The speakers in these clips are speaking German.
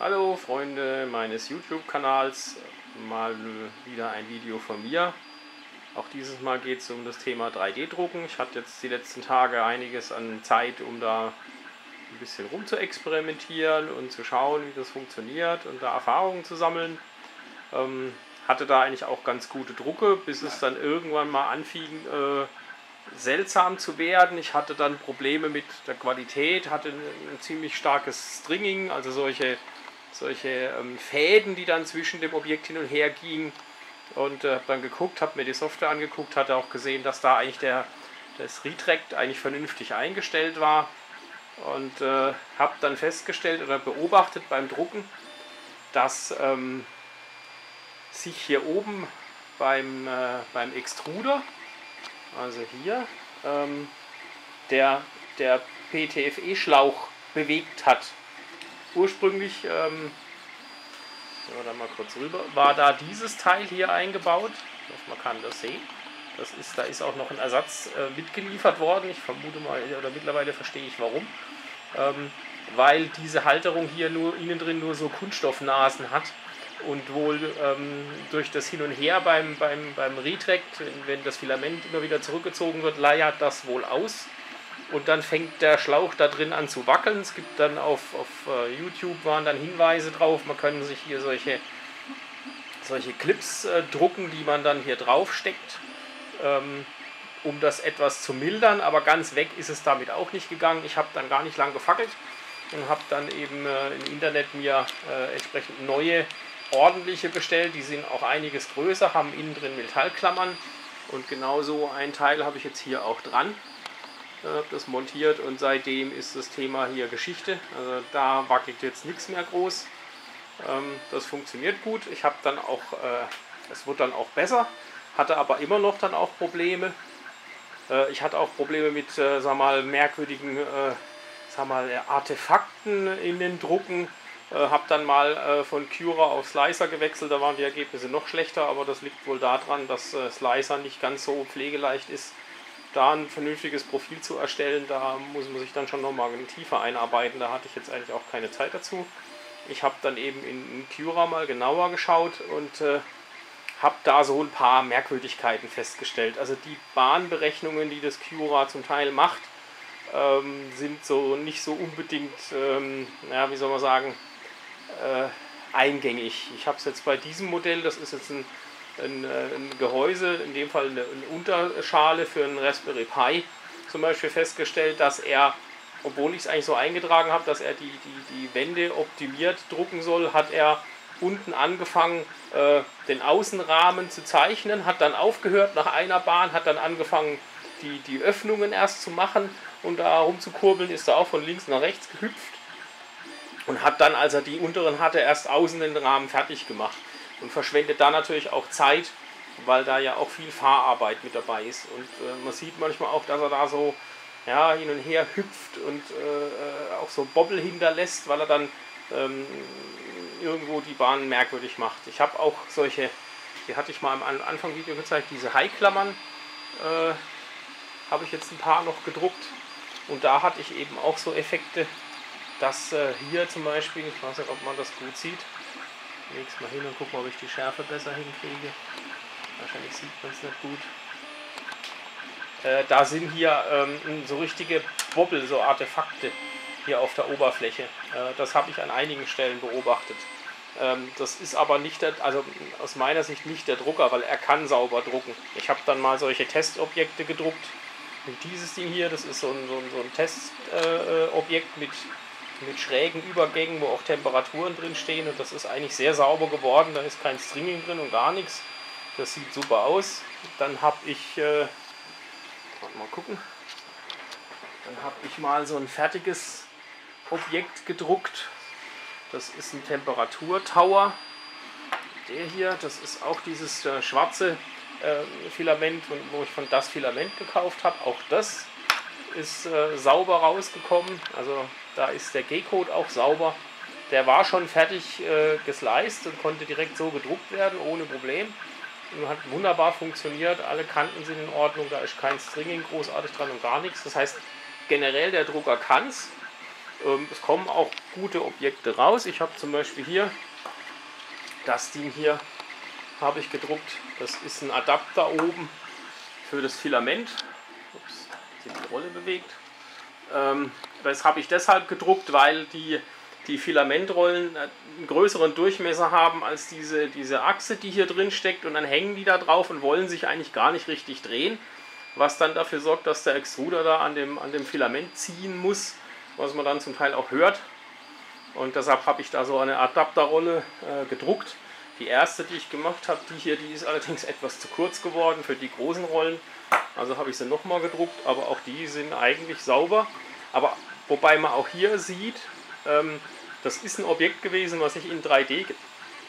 Hallo Freunde meines YouTube-Kanals, mal wieder ein Video von mir. Auch dieses Mal geht es um das Thema 3D-Drucken. Ich hatte jetzt die letzten Tage einiges an Zeit, um da ein bisschen rum zu experimentieren und zu schauen, wie das funktioniert und da Erfahrungen zu sammeln. Ähm, hatte da eigentlich auch ganz gute Drucke, bis es dann irgendwann mal anfing, äh, seltsam zu werden. Ich hatte dann Probleme mit der Qualität, hatte ein, ziemlich starkes Stringing, also solche, solche ähm, Fäden, die dann zwischen dem Objekt hin und her gingen. Und äh, habe dann geguckt, habe mir die Software angeguckt, hatte auch gesehen, dass da eigentlich der, das Retract eigentlich vernünftig eingestellt war. Und äh, habe dann festgestellt oder beobachtet beim Drucken, dass ähm, sich hier oben beim, äh, beim Extruder, also hier, ähm, der, der PTFE-Schlauch bewegt hat. Ursprünglich, ähm, da mal kurz rüber, war da dieses Teil hier eingebaut. Ich hoffe, man kann das sehen. Das ist, da ist auch noch ein Ersatz äh, mitgeliefert worden. Ich vermute mal, oder mittlerweile verstehe ich warum. Ähm, weil diese Halterung hier nur innen drin nur so Kunststoffnasen hat und wohl ähm, durch das Hin und Her beim, beim, beim Retract, wenn das Filament immer wieder zurückgezogen wird, leiert das wohl aus. Und dann fängt der Schlauch da drin an zu wackeln. Es gibt dann auf, auf uh, YouTube waren dann Hinweise drauf, man kann sich hier solche, solche Clips äh, drucken, die man dann hier drauf steckt, ähm, um das etwas zu mildern. Aber ganz weg ist es damit auch nicht gegangen. Ich habe dann gar nicht lang gefackelt und habe dann eben äh, im Internet mir äh, entsprechend neue ordentliche bestellt. Die sind auch einiges größer, haben innen drin Metallklammern. Und genauso ein Teil habe ich jetzt hier auch dran. Habe das montiert und seitdem ist das Thema hier Geschichte. Also da wackelt jetzt nichts mehr groß. Ähm, das funktioniert gut. Ich habe dann auch, äh, es wird dann auch besser, hatte aber immer noch dann auch Probleme. Äh, ich hatte auch Probleme mit, äh, sag mal, merkwürdigen, sag mal, Artefakten in den Drucken äh, habe dann mal äh, von Cura auf Slicer gewechselt, da waren die Ergebnisse noch schlechter, aber das liegt wohl daran, dass äh, Slicer nicht ganz so pflegeleicht ist, da ein vernünftiges Profil zu erstellen. Da muss man sich dann schon nochmal tiefer einarbeiten, da hatte ich jetzt eigentlich auch keine Zeit dazu. Ich habe dann eben in, Cura mal genauer geschaut und äh, habe da so ein paar Merkwürdigkeiten festgestellt. Also die Bahnberechnungen, die das Cura zum Teil macht, ähm, sind so nicht so unbedingt, ähm, ja, wie soll man sagen, äh, eingängig. Ich habe es jetzt bei diesem Modell, das ist jetzt ein, ein, äh, ein Gehäuse, in dem Fall eine, eine, Unterschale für einen Raspberry Pi zum Beispiel festgestellt, dass er, obwohl ich es eigentlich so eingetragen habe, dass er die, die, die Wände optimiert drucken soll, hat er unten angefangen, äh, den Außenrahmen zu zeichnen, hat dann aufgehört nach einer Bahn, hat dann angefangen, die, die Öffnungen erst zu machen und da rumzukurbeln, ist er auch von links nach rechts gehüpft und hat dann, als er die unteren hatte, erst außen den Rahmen fertig gemacht und verschwendet da natürlich auch Zeit, weil da ja auch viel Fahrarbeit mit dabei ist. Und äh, man sieht manchmal auch, dass er da so ja, hin und her hüpft und äh, auch so Bobbel hinterlässt, weil er dann ähm, irgendwo die Bahn merkwürdig macht. Ich habe auch solche, die hatte ich mal am Anfang Video gezeigt, diese High-Klammern äh, habe ich jetzt ein paar noch gedruckt. Und da hatte ich eben auch so Effekte, das äh, hier zum Beispiel, ich weiß nicht, ob man das gut sieht. Nächstes Mal hin und gucken, ob ich die Schärfe besser hinkriege. Wahrscheinlich sieht man es nicht gut. Äh, da sind hier ähm, so richtige Bobbel, so Artefakte hier auf der Oberfläche. Äh, das habe ich an einigen Stellen beobachtet. Ähm, das ist aber nicht der, also aus meiner Sicht nicht der Drucker, weil er kann sauber drucken. Ich habe dann mal solche Testobjekte gedruckt. Und dieses Ding hier, das ist so ein, so ein, so ein Testobjekt äh, mit mit schrägen Übergängen, wo auch Temperaturen drin stehen und das ist eigentlich sehr sauber geworden. Da ist kein Stringing drin und gar nichts. Das sieht super aus. Dann habe ich, äh, mal gucken, dann habe ich mal so ein fertiges Objekt gedruckt. Das ist ein Temperaturtower. Der hier, das ist auch dieses äh, schwarze äh, Filament, wo ich von das Filament gekauft habe. Auch das ist äh, sauber rausgekommen. Also da ist der G-Code auch sauber. Der war schon fertig äh, gesliced und konnte direkt so gedruckt werden, ohne Problem. Und hat wunderbar funktioniert. Alle Kanten sind in Ordnung. Da ist kein Stringing großartig dran und gar nichts. Das heißt, generell der Drucker kann es. Ähm, es kommen auch gute Objekte raus. Ich habe zum Beispiel hier das Ding hier habe ich gedruckt. Das ist ein Adapter oben für das Filament. Ups, Rolle bewegt. Ähm, das habe ich deshalb gedruckt, weil die, die Filamentrollen einen größeren Durchmesser haben als diese, diese Achse, die hier drin steckt. Und dann hängen die da drauf und wollen sich eigentlich gar nicht richtig drehen. Was dann dafür sorgt, dass der Extruder da an dem, an dem Filament ziehen muss, was man dann zum Teil auch hört. Und deshalb habe ich da so eine Adapterrolle äh, gedruckt. Die erste, die ich gemacht habe, die hier, die ist allerdings etwas zu kurz geworden für die großen Rollen. Also habe ich sie nochmal gedruckt, aber auch die sind eigentlich sauber. Aber wobei man auch hier sieht, ähm, das ist ein Objekt gewesen, was ich in 3D ge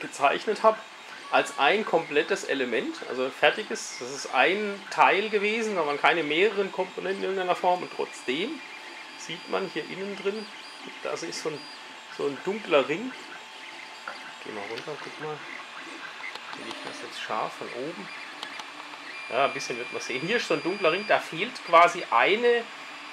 gezeichnet habe, als ein komplettes Element, also fertiges. Das ist ein Teil gewesen, da waren keine mehreren Komponenten in irgendeiner Form und trotzdem sieht man hier innen drin, das ist so ein, so ein dunkler Ring. Geh mal runter, guck mal. Sehe ich das jetzt scharf von oben? Ja, ein bisschen wird man sehen. Hier ist so ein dunkler Ring, da fehlt quasi eine,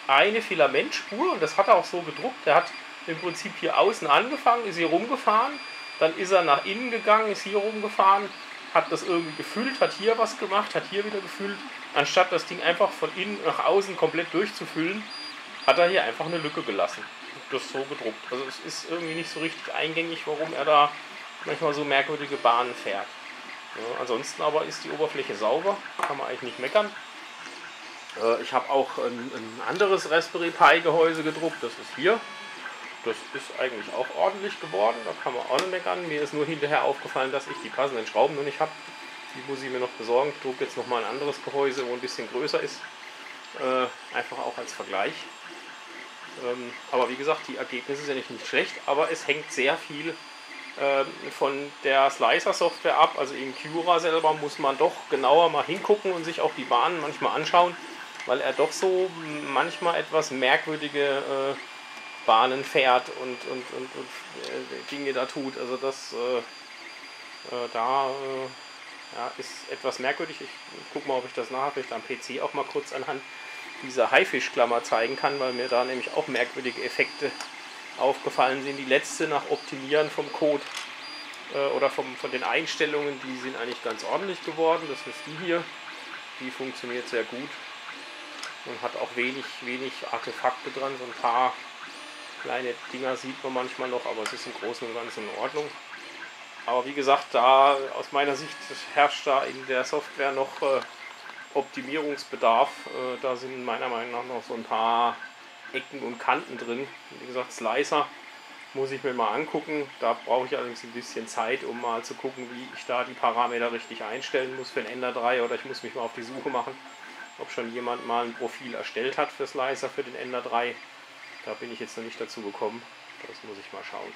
eine Filamentspur und das hat er auch so gedruckt. Der hat im Prinzip hier außen angefangen, ist hier rumgefahren, dann ist er nach innen gegangen, ist hier rumgefahren, hat das irgendwie gefüllt, hat hier was gemacht, hat hier wieder gefüllt. Anstatt das Ding einfach von innen nach außen komplett durchzufüllen, hat er hier einfach eine Lücke gelassen. Das so gedruckt. Also es ist irgendwie nicht so richtig eingängig, warum er da manchmal so merkwürdige Bahnen fährt. Ja, ansonsten aber ist die Oberfläche sauber, kann man eigentlich nicht meckern. Äh, ich habe auch ein, ein, anderes Raspberry Pi Gehäuse gedruckt, das ist hier. Das ist eigentlich auch ordentlich geworden, da kann man auch nicht meckern. Mir ist nur hinterher aufgefallen, dass ich die passenden Schrauben noch nicht habe. Die muss ich mir noch besorgen. Ich drucke jetzt nochmal ein anderes Gehäuse, wo ein bisschen größer ist. Äh, einfach auch als Vergleich. Ähm, aber wie gesagt, die Ergebnisse sind nicht schlecht, aber es hängt sehr viel von der Slicer-Software ab. Also im Cura selber muss man doch genauer mal hingucken und sich auch die Bahnen manchmal anschauen, weil er doch so manchmal etwas merkwürdige äh, Bahnen fährt und, und, und, und äh, Dinge da tut. Also das äh, da ja, ist etwas merkwürdig. Ich gucke mal, ob ich das nachher vielleicht am PC auch mal kurz anhand dieser Haifischklammer zeigen kann, weil mir da nämlich auch merkwürdige Effekte aufgefallen sind. Die letzte nach Optimieren vom Code äh, oder vom, von den Einstellungen, die sind eigentlich ganz ordentlich geworden. Das ist die hier. Die funktioniert sehr gut und hat auch wenig, wenig Artefakte dran. So ein paar kleine Dinger sieht man manchmal noch, aber es ist im Großen und Ganzen in Ordnung. Aber wie gesagt, da aus meiner Sicht herrscht da in der Software noch äh, Optimierungsbedarf. Äh, da sind meiner Meinung nach noch so ein paar Ecken und Kanten drin. Wie gesagt, Slicer muss ich mir mal angucken. Da brauche ich allerdings ein bisschen Zeit, um mal zu gucken, wie ich da die Parameter richtig einstellen muss für ein Ender 3 oder ich muss mich mal auf die Suche machen, ob schon jemand mal ein Profil erstellt hat für Slicer für den Ender 3. Da bin ich jetzt noch nicht dazu gekommen. Das muss ich mal schauen.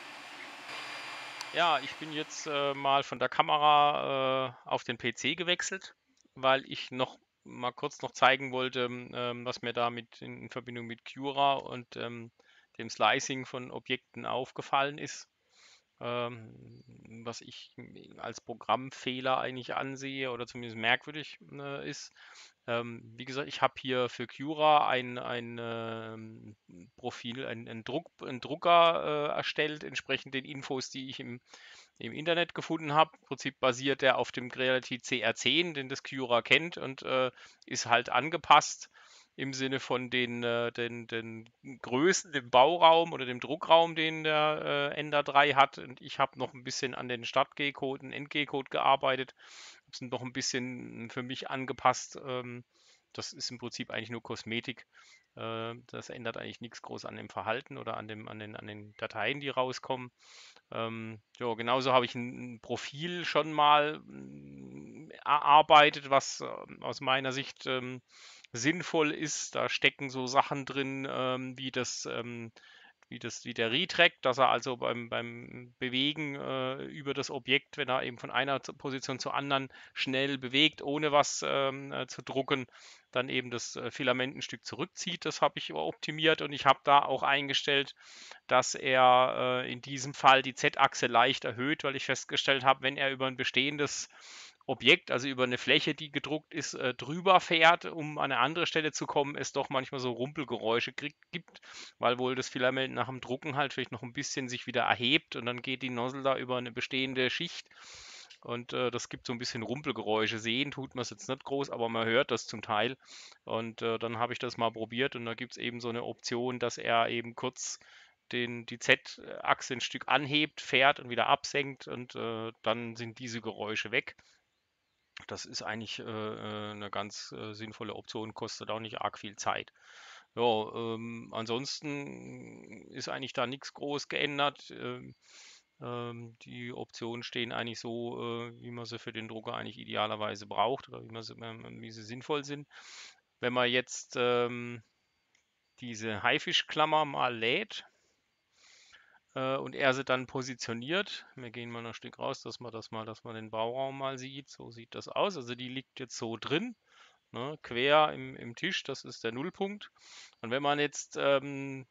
Ja, ich bin jetzt äh, mal von der Kamera äh, auf den PC gewechselt, weil ich noch mal kurz noch zeigen wollte, ähm, was mir da mit in, in Verbindung mit Cura und ähm, dem Slicing von Objekten aufgefallen ist. Ähm, was ich als Programmfehler eigentlich ansehe oder zumindest merkwürdig äh, ist. Ähm, wie gesagt, ich habe hier für Cura ein, ein ähm, Profil, ein, ein, Druck, ein Drucker äh, erstellt, entsprechend den Infos, die ich im, im Internet gefunden habe. Im Prinzip basiert er auf dem Creality CR10, den das Cura kennt und äh, ist halt angepasst im Sinne von den, äh, den, den Größen, dem Bauraum oder dem Druckraum, den der äh, Ender 3 hat. Und ich habe noch ein bisschen an den Start-G-Code und End-G-Code gearbeitet. Sind noch ein bisschen für mich angepasst. Ähm, das ist im Prinzip eigentlich nur Kosmetik. Äh, das ändert eigentlich nichts groß an dem Verhalten oder an, dem, an, den, an den Dateien, die rauskommen. Ähm, ja, genauso habe ich ein, Profil schon mal mm, erarbeitet, was äh, aus meiner Sicht ähm, sinnvoll ist. Da stecken so Sachen drin, ähm, wie das ähm, wie, das, wie der Retrack, dass er also beim, beim Bewegen äh, über das Objekt, wenn er eben von einer Position zur anderen schnell bewegt, ohne was ähm, äh, zu drucken, dann eben das äh, Filament ein Stück zurückzieht. Das habe ich optimiert und ich habe da auch eingestellt, dass er äh, in diesem Fall die Z-Achse leicht erhöht, weil ich festgestellt habe, wenn er über ein bestehendes Objekt, also über eine Fläche, die gedruckt ist, äh, drüber fährt, um an eine andere Stelle zu kommen, es doch manchmal so Rumpelgeräusche kriegt, gibt, weil wohl das Filament nach dem Drucken halt vielleicht noch ein bisschen sich wieder erhebt und dann geht die Nozzle da über eine bestehende Schicht und äh, das gibt so ein bisschen Rumpelgeräusche. Sehen tut man es jetzt nicht groß, aber man hört das zum Teil. Und äh, dann habe ich das mal probiert und da gibt es eben so eine Option, dass er eben kurz den, die Z-Achse ein Stück anhebt, fährt und wieder absenkt und äh, dann sind diese Geräusche weg. Das ist eigentlich äh, äh, eine ganz äh, sinnvolle Option, kostet auch nicht arg viel Zeit. Ja, ähm, ansonsten ist eigentlich da nichts groß geändert. Ähm, ähm, die Optionen stehen eigentlich so, äh, wie man sie für den Drucker eigentlich idealerweise braucht oder wie, man sie, ähm, wie sie sinnvoll sind. Wenn man jetzt ähm, diese Haifischklammer mal lädt, äh, und er sie dann positioniert. Wir gehen mal ein Stück raus, dass man das mal, dass man den Bauraum mal sieht. So sieht das aus. Also die liegt jetzt so drin, ne, quer im, im Tisch. Das ist der Nullpunkt. Und wenn man jetzt ähm,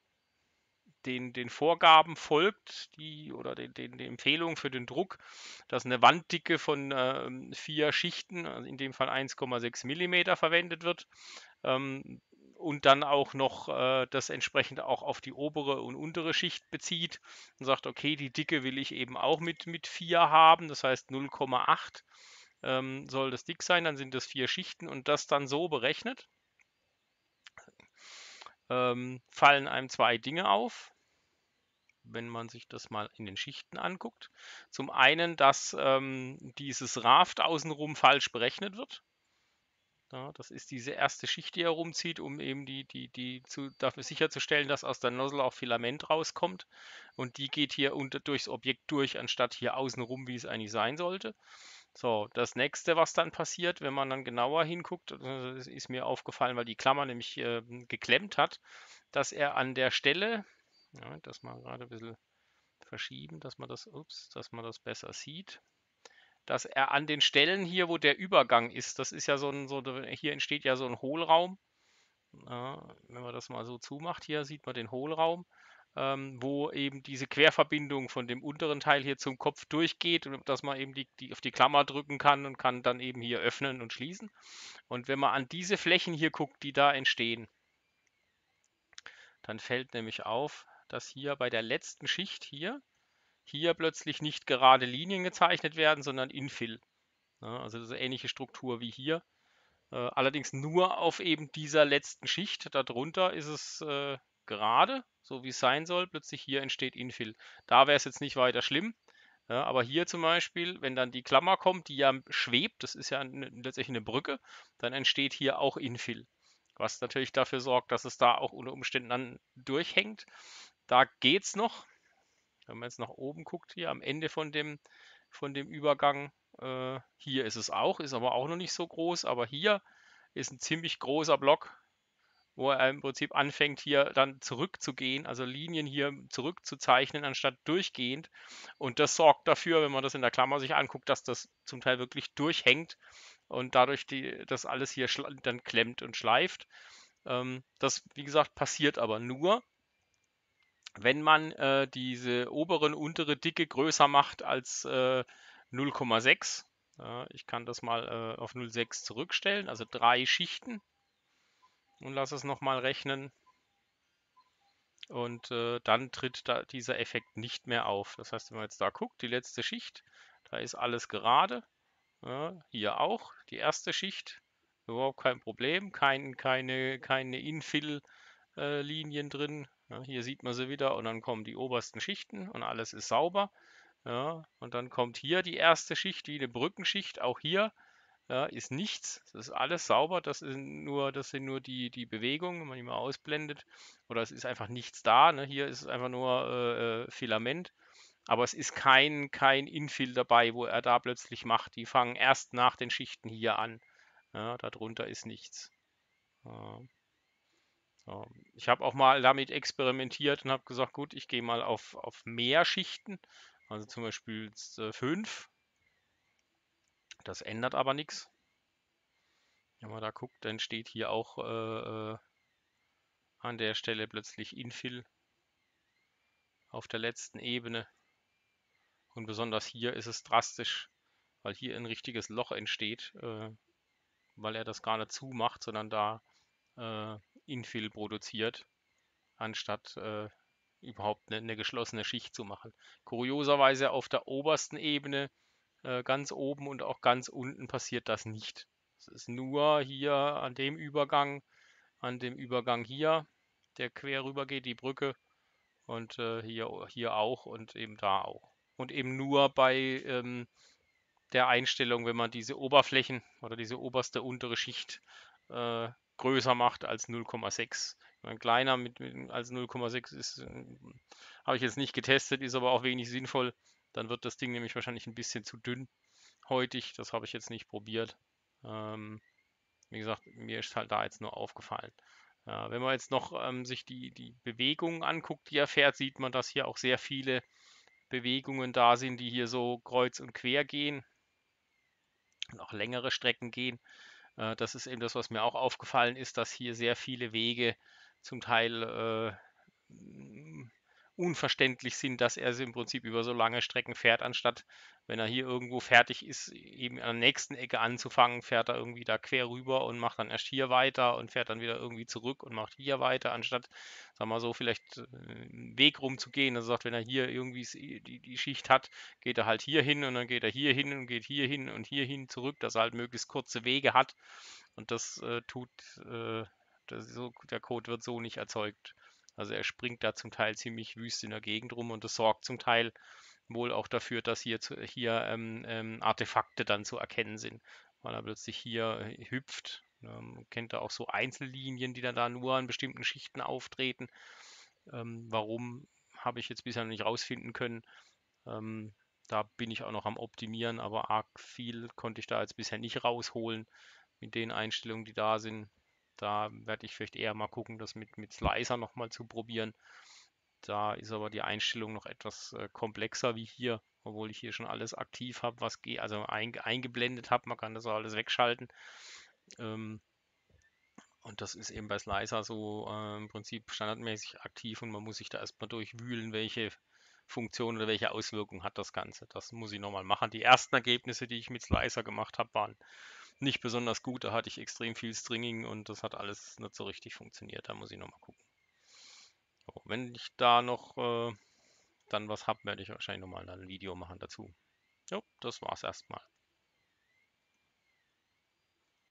den, den Vorgaben folgt, die oder den, den, die Empfehlung für den Druck, dass eine Wanddicke von äh, vier Schichten, also in dem Fall 1,6 mm verwendet wird, ähm, und dann auch noch äh, das entsprechend auch auf die obere und untere Schicht bezieht und sagt, okay, die Dicke will ich eben auch mit, mit 4 haben, das heißt 0,8 ähm, soll das dick sein, dann sind das vier Schichten und das dann so berechnet, ähm, fallen einem zwei Dinge auf, wenn man sich das mal in den Schichten anguckt. Zum einen, dass ähm, dieses Raft außenrum falsch berechnet wird. Ja, das ist diese erste Schicht, die herumzieht, um eben die, die, die zu, dafür sicherzustellen, dass aus der Nozzle auch Filament rauskommt. Und die geht hier unter, durchs Objekt durch, anstatt hier außenrum, wie es eigentlich sein sollte. So, das nächste, was dann passiert, wenn man dann genauer hinguckt, das ist mir aufgefallen, weil die Klammer nämlich äh, geklemmt hat, dass er an der Stelle, ja, das mal gerade ein bisschen verschieben, dass man das, ups, dass man das besser sieht dass er an den Stellen hier, wo der Übergang ist, das ist ja so ein, so, hier entsteht ja so ein Hohlraum. Ja, wenn man das mal so zumacht, hier sieht man den Hohlraum, ähm, wo eben diese Querverbindung von dem unteren Teil hier zum Kopf durchgeht und dass man eben die, die auf die Klammer drücken kann und kann dann eben hier öffnen und schließen. Und wenn man an diese Flächen hier guckt, die da entstehen, dann fällt nämlich auf, dass hier bei der letzten Schicht hier, hier plötzlich nicht gerade Linien gezeichnet werden, sondern Infill. Ja, also das ist eine ähnliche Struktur wie hier. Äh, allerdings nur auf eben dieser letzten Schicht. Darunter ist es äh, gerade, so wie es sein soll. Plötzlich hier entsteht Infill. Da wäre es jetzt nicht weiter schlimm. Ja, aber hier zum Beispiel, wenn dann die Klammer kommt, die ja schwebt, das ist ja eine, letztlich eine Brücke, dann entsteht hier auch Infill. Was natürlich dafür sorgt, dass es da auch unter Umständen dann durchhängt. Da geht es noch. Wenn man jetzt nach oben guckt, hier am Ende von dem, von dem Übergang, äh, hier ist es auch, ist aber auch noch nicht so groß, aber hier ist ein ziemlich großer Block, wo er im Prinzip anfängt, hier dann zurückzugehen, also Linien hier zurückzuzeichnen, anstatt durchgehend. Und das sorgt dafür, wenn man das in der Klammer sich anguckt, dass das zum Teil wirklich durchhängt und dadurch die, das alles hier dann klemmt und schleift. Ähm, das, wie gesagt, passiert aber nur, wenn man äh, diese obere und untere Dicke größer macht als äh, 0,6, ja, ich kann das mal äh, auf 0,6 zurückstellen, also drei Schichten und lasse es nochmal rechnen. Und äh, dann tritt da dieser Effekt nicht mehr auf. Das heißt, wenn man jetzt da guckt, die letzte Schicht, da ist alles gerade. Ja, hier auch, die erste Schicht, überhaupt kein Problem, kein, keine, keine Infill-Linien äh, drin, ja, hier sieht man sie wieder und dann kommen die obersten Schichten und alles ist sauber. Ja, und dann kommt hier die erste Schicht, die eine Brückenschicht. Auch hier ja, ist nichts. Das ist alles sauber. Das sind nur, das sind nur die, die Bewegungen, wenn man die mal ausblendet. Oder es ist einfach nichts da. Ne? Hier ist es einfach nur äh, Filament. Aber es ist kein, kein Infill dabei, wo er da plötzlich macht. Die fangen erst nach den Schichten hier an. Ja, darunter ist nichts. Ja. Ich habe auch mal damit experimentiert und habe gesagt, gut, ich gehe mal auf, auf mehr Schichten, also zum Beispiel 5. Das ändert aber nichts. Wenn man da guckt, dann steht hier auch äh, äh, an der Stelle plötzlich Infill auf der letzten Ebene. Und besonders hier ist es drastisch, weil hier ein richtiges Loch entsteht, äh, weil er das gar nicht zumacht, sondern da äh, Infill produziert, anstatt äh, überhaupt eine, eine, geschlossene Schicht zu machen. Kurioserweise auf der obersten Ebene, äh, ganz oben und auch ganz unten passiert das nicht. Es ist nur hier an dem Übergang, an dem Übergang hier, der quer rüber geht, die Brücke und äh, hier, hier auch und eben da auch. Und eben nur bei ähm, der Einstellung, wenn man diese Oberflächen oder diese oberste untere Schicht äh, größer macht als 0,6. Kleiner mit, mit als 0,6 ist, äh, habe ich jetzt nicht getestet, ist aber auch wenig sinnvoll. Dann wird das Ding nämlich wahrscheinlich ein bisschen zu dünn heutig. Das habe ich jetzt nicht probiert. Ähm, wie gesagt, mir ist halt da jetzt nur aufgefallen. Ja, wenn man jetzt noch ähm, sich die, die Bewegungen anguckt, die er fährt, sieht man, dass hier auch sehr viele Bewegungen da sind, die hier so kreuz und quer gehen und auch längere Strecken gehen. Äh, das ist eben das, was mir auch aufgefallen ist, dass hier sehr viele Wege zum Teil äh, unverständlich sind, dass er im Prinzip über so lange Strecken fährt, anstatt wenn er hier irgendwo fertig ist, eben an der nächsten Ecke anzufangen, fährt er irgendwie da quer rüber und macht dann erst hier weiter und fährt dann wieder irgendwie zurück und macht hier weiter, anstatt, sagen wir so, vielleicht äh, einen Weg rumzugehen. Also sagt, wenn er hier irgendwie die, die Schicht hat, geht er halt hier hin und dann geht er hier hin und geht hier hin und hier hin zurück, dass er halt möglichst kurze Wege hat. Und das äh, tut, äh, das so, der Code wird so nicht erzeugt. Also er springt da zum Teil ziemlich wüst in der Gegend rum und das sorgt zum Teil wohl auch dafür, dass hier, hier ähm, ähm, Artefakte dann zu erkennen sind, weil er plötzlich hier äh, hüpft. Ähm, kennt er auch so Einzellinien, die dann da nur an bestimmten Schichten auftreten. Ähm, warum, habe ich jetzt bisher noch nicht rausfinden können. Ähm, da bin ich auch noch am Optimieren, aber arg viel konnte ich da jetzt bisher nicht rausholen mit den Einstellungen, die da sind. Da werde ich vielleicht eher mal gucken, das mit, mit Slicer nochmal zu probieren. Da ist aber die Einstellung noch etwas äh, komplexer wie hier, obwohl ich hier schon alles aktiv habe, was geht, also ein, eingeblendet habe. Man kann das auch alles wegschalten. Ähm, und das ist eben bei Slicer so äh, im Prinzip standardmäßig aktiv und man muss sich da erstmal durchwühlen, welche Funktion oder welche Auswirkungen hat das Ganze. Das muss ich nochmal machen. Die ersten Ergebnisse, die ich mit Slicer gemacht habe, waren nicht besonders gut. Da hatte ich extrem viel Stringing und das hat alles nicht so richtig funktioniert. Da muss ich nochmal gucken. So, wenn ich da noch äh, dann was habe, werde ich wahrscheinlich nochmal ein Video machen dazu. Jo, das war's erstmal.